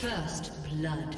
First blood.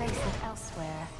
place it elsewhere.